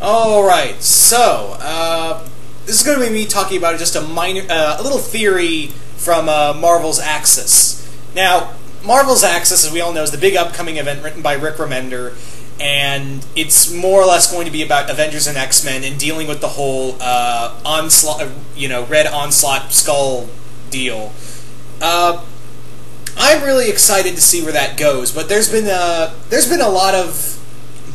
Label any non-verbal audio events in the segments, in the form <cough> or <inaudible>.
Alright, so, uh, this is going to be me talking about just a minor, uh, a little theory from uh, Marvel's Axis. Now, Marvel's Axis, as we all know, is the big upcoming event written by Rick Remender, and it's more or less going to be about Avengers and X Men and dealing with the whole uh, onslaught, uh, you know, Red Onslaught Skull deal. Uh, I'm really excited to see where that goes, but there's been a, there's been a lot of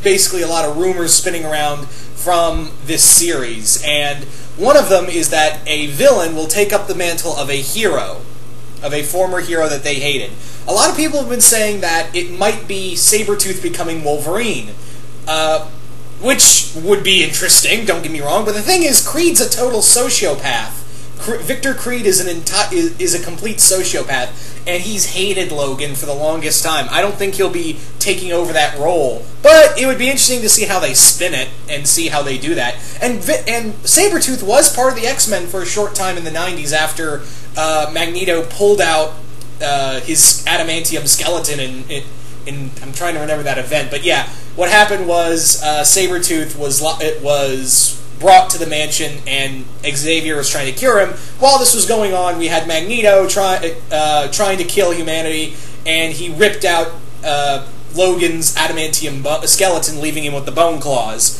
basically a lot of rumors spinning around from this series, and one of them is that a villain will take up the mantle of a hero, of a former hero that they hated. A lot of people have been saying that it might be Sabretooth becoming Wolverine, uh, which would be interesting, don't get me wrong, but the thing is, Creed's a total sociopath. Victor Creed is an enti- is a complete sociopath and he's hated Logan for the longest time. I don't think he'll be taking over that role, but it would be interesting to see how they spin it and see how they do that. And and Sabretooth was part of the X Men for a short time in the '90s after uh, Magneto pulled out uh, his adamantium skeleton and. I'm trying to remember that event, but yeah, what happened was uh, Sabretooth was it was brought to the mansion, and Xavier was trying to cure him. While this was going on, we had Magneto try, uh, trying to kill humanity, and he ripped out uh, Logan's adamantium skeleton, leaving him with the bone claws.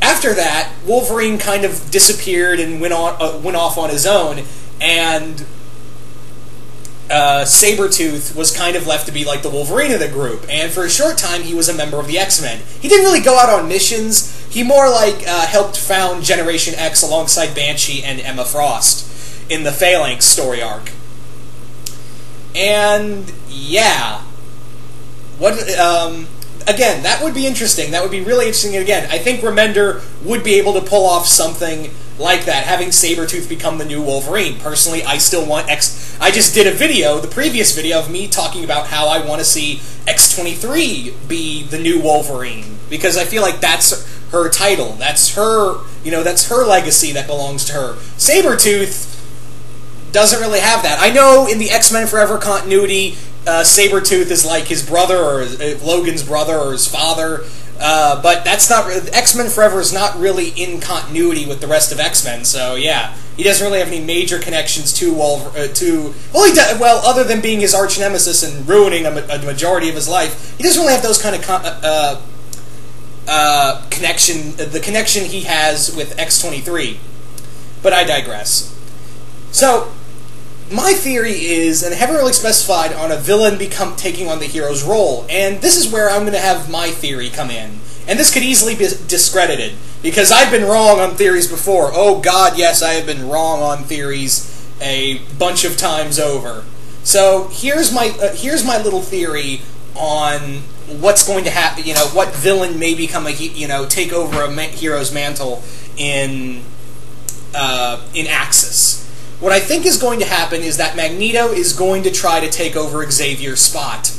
After that, Wolverine kind of disappeared and went on uh, went off on his own, and uh, Sabretooth was kind of left to be like the Wolverine of the group, and for a short time he was a member of the X-Men. He didn't really go out on missions, he more like uh, helped found Generation X alongside Banshee and Emma Frost in the Phalanx story arc. And yeah, what um, again? That would be interesting. That would be really interesting. Again, I think Remender would be able to pull off something like that, having Sabretooth become the new Wolverine. Personally, I still want X. I just did a video, the previous video, of me talking about how I want to see X23 be the new Wolverine. Because I feel like that's her title. That's her, you know, that's her legacy that belongs to her. Sabretooth doesn't really have that. I know in the X Men Forever continuity, uh, Sabretooth is like his brother or uh, Logan's brother or his father. Uh, but that's not X Men Forever is not really in continuity with the rest of X Men. So yeah, he doesn't really have any major connections to Wolver- uh, to well, he does, well, other than being his arch nemesis and ruining a, a, majority of his life, he doesn't really have those kind of con- uh, uh, uh connection. The connection he has with X twenty three. But I digress. So my theory is, and I haven't really specified on a villain become taking on the hero's role, and this is where I'm going to have my theory come in. And this could easily be discredited because I've been wrong on theories before. Oh God, yes, I have been wrong on theories a bunch of times over. So here's my uh, here's my little theory on what's going to happen. You know, what villain may become a you know take over a hero's mantle in uh, in Axis. What I think is going to happen is that Magneto is going to try to take over Xavier's spot.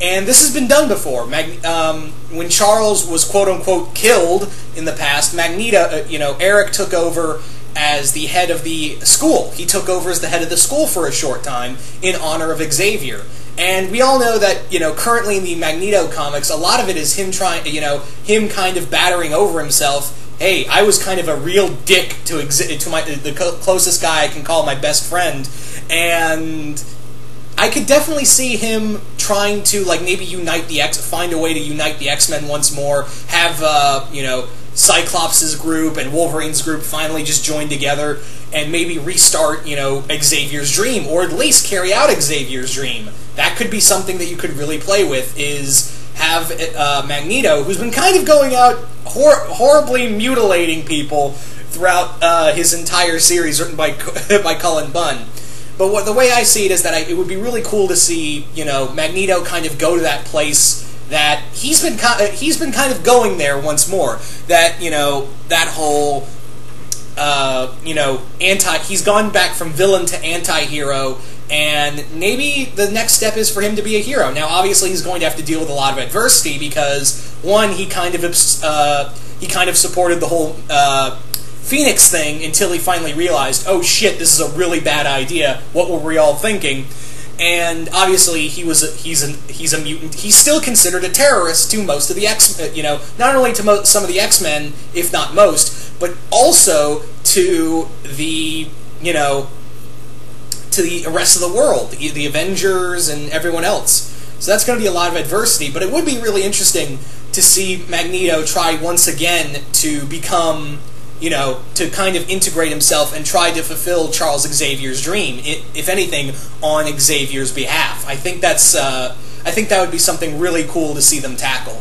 And this has been done before. Mag um, when Charles was quote unquote killed in the past, Magneto, uh, you know, Eric took over as the head of the school. He took over as the head of the school for a short time in honor of Xavier. And we all know that, you know, currently in the Magneto comics, a lot of it is him trying, you know, him kind of battering over himself hey, I was kind of a real dick to exi- to my the closest guy I can call my best friend, and I could definitely see him trying to like maybe unite the X, find a way to unite the X Men once more, have uh, you know Cyclops's group and Wolverine's group finally just join together and maybe restart, you know, Xavier's dream, or at least carry out Xavier's dream. That could be something that you could really play with. Is have uh, Magneto, who's been kind of going out hor- horribly mutilating people throughout uh, his entire series, written by <laughs> by Cullen Bunn. But what, the way I see it is that I, it would be really cool to see, you know, Magneto kind of go to that place that he's been uh, he's been kind of going there once more. That you know that whole uh, you know anti he's gone back from villain to anti-hero and maybe the next step is for him to be a hero. Now, obviously, he's going to have to deal with a lot of adversity because one, he kind of uh, he kind of supported the whole uh, Phoenix thing until he finally realized, oh shit, this is a really bad idea. What were we all thinking? and obviously he was a, he's a, he's a mutant. He's still considered a terrorist to most of the X. uh, You know, not only to some of the X Men, if not most, but also to the you know to the rest of the world, the, Avengers and everyone else. So that's going to be a lot of adversity. But it would be really interesting to see Magneto try once again to become you know, to kind of integrate himself and try to fulfill Charles Xavier's dream, if anything, on Xavier's behalf. I think that's, uh, I think that would be something really cool to see them tackle.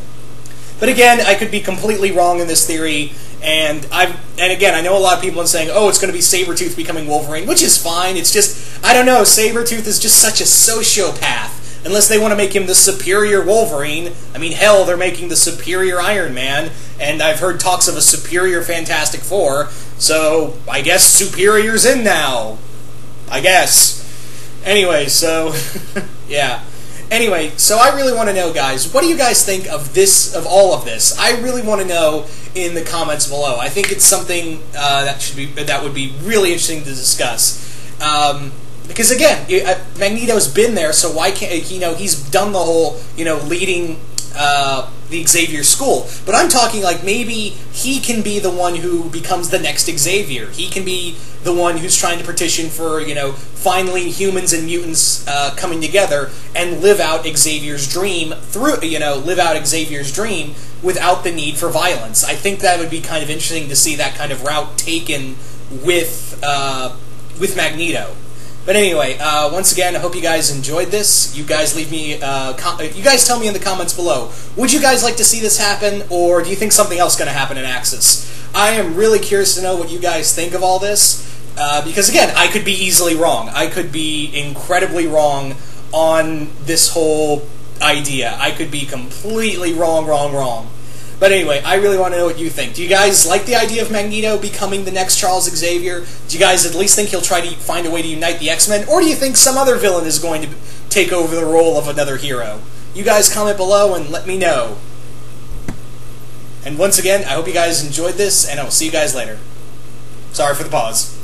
But again, I could be completely wrong in this theory, and I've, and again, I know a lot of people are saying, oh, it's going to be Sabretooth becoming Wolverine, which is fine. It's just, I don't know, Sabretooth is just such a sociopath. Unless they want to make him the superior Wolverine. I mean, hell, they're making the superior Iron Man, and I've heard talks of a superior Fantastic Four, so I guess Superior's in now. I guess. Anyway, so, <laughs> yeah. Anyway, so I really want to know, guys, what do you guys think of this, of all of this? I really want to know in the comments below. I think it's something uh, that should be that would be really interesting to discuss. Um, because again, uh, Magneto's been there, so why can't you know he's done the whole you know leading uh, the Xavier school? But I'm talking like maybe he can be the one who becomes the next Xavier. He can be the one who's trying to petition for you know finally humans and mutants uh, coming together and live out Xavier's dream through you know live out Xavier's dream without the need for violence. I think that would be kind of interesting to see that kind of route taken with uh, with Magneto. But anyway, uh, once again, I hope you guys enjoyed this. You guys leave me, uh, you guys tell me in the comments below. Would you guys like to see this happen, or do you think something else is going to happen in Axis? I am really curious to know what you guys think of all this, uh, because again, I could be easily wrong. I could be incredibly wrong on this whole idea. I could be completely wrong, wrong, wrong. But anyway, I really want to know what you think. Do you guys like the idea of Magneto becoming the next Charles Xavier? Do you guys at least think he'll try to find a way to unite the X Men? Or do you think some other villain is going to take over the role of another hero? You guys comment below and let me know. And once again, I hope you guys enjoyed this, and I will see you guys later. Sorry for the pause.